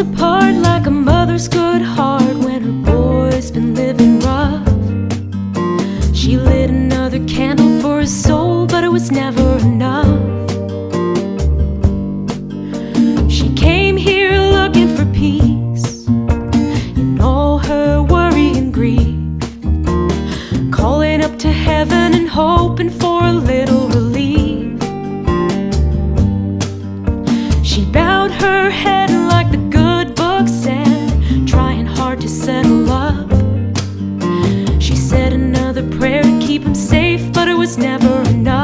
Apart like a mother's good heart when her boy's been living rough. She lit another candle for his soul, but it was never enough. She came here looking for peace in all her worry and grief, calling up to heaven and hoping keep him safe, but it was never enough.